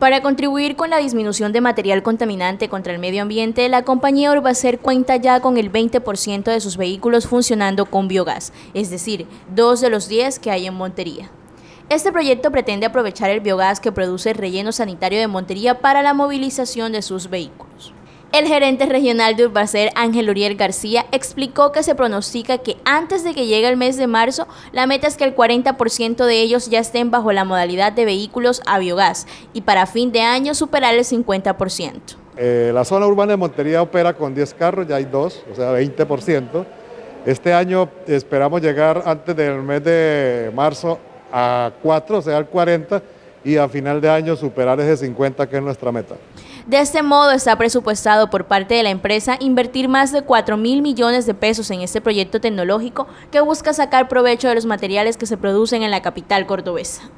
Para contribuir con la disminución de material contaminante contra el medio ambiente, la compañía Urbacer cuenta ya con el 20% de sus vehículos funcionando con biogás, es decir, dos de los 10 que hay en Montería. Este proyecto pretende aprovechar el biogás que produce el relleno sanitario de Montería para la movilización de sus vehículos. El gerente regional de Urbacer, Ángel Uriel García, explicó que se pronostica que antes de que llegue el mes de marzo, la meta es que el 40% de ellos ya estén bajo la modalidad de vehículos a biogás y para fin de año superar el 50%. Eh, la zona urbana de Montería opera con 10 carros, ya hay dos, o sea, 20%. Este año esperamos llegar antes del mes de marzo a 4, o sea, al 40%, y a final de año superar ese 50 que es nuestra meta. De este modo está presupuestado por parte de la empresa invertir más de 4 mil millones de pesos en este proyecto tecnológico que busca sacar provecho de los materiales que se producen en la capital cordobesa.